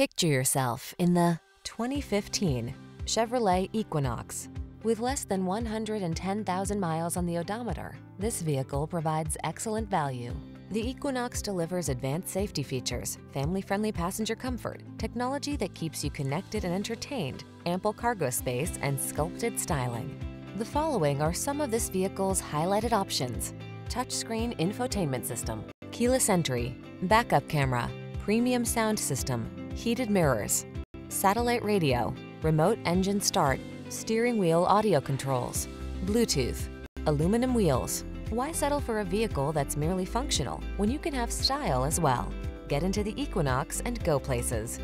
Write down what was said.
Picture yourself in the 2015 Chevrolet Equinox. With less than 110,000 miles on the odometer, this vehicle provides excellent value. The Equinox delivers advanced safety features, family-friendly passenger comfort, technology that keeps you connected and entertained, ample cargo space, and sculpted styling. The following are some of this vehicle's highlighted options. Touchscreen infotainment system, keyless entry, backup camera, premium sound system, heated mirrors, satellite radio, remote engine start, steering wheel audio controls, Bluetooth, aluminum wheels. Why settle for a vehicle that's merely functional when you can have style as well? Get into the Equinox and go places.